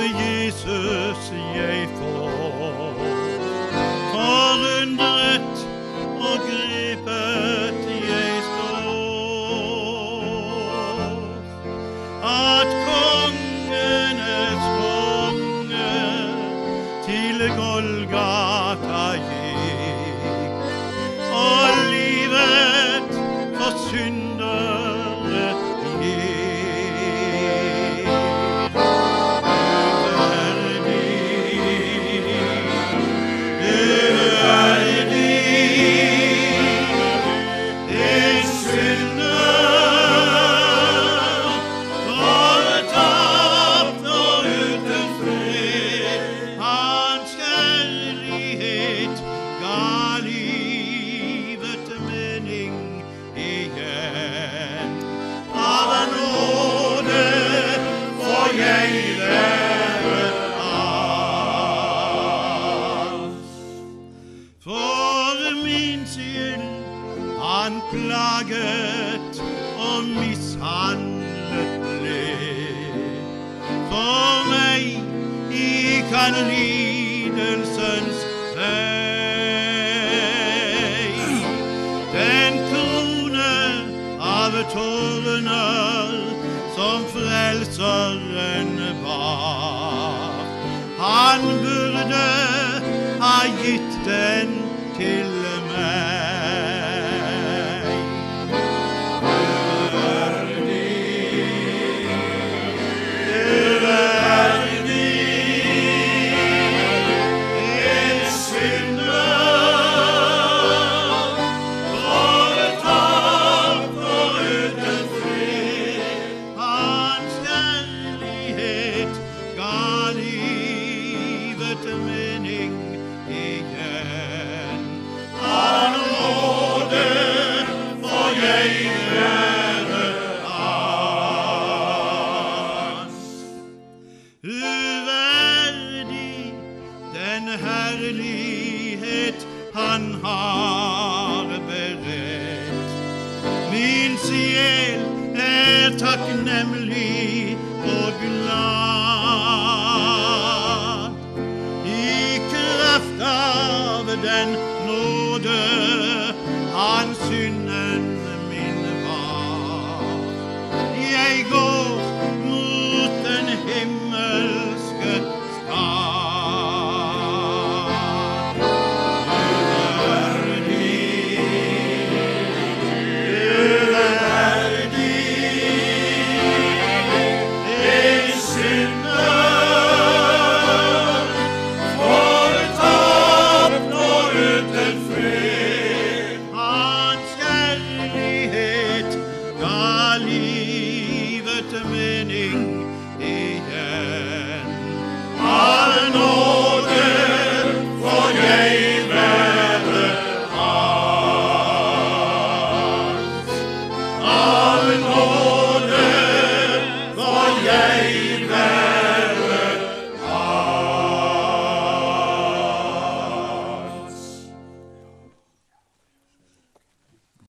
av Jesus jeg får. Forundret og grepet jeg står. At kongenes konge til Golgata gikk, og livet for syndere plaget og mishandlet ble. For meg gikk han lidelsens vei. Den krone av tårner som frelseren bar. Han burde ha gitt den til den herlighet han har beredt. Min sjel er takknemlig og glad i kraft av den nåde han synden min var. Jeg går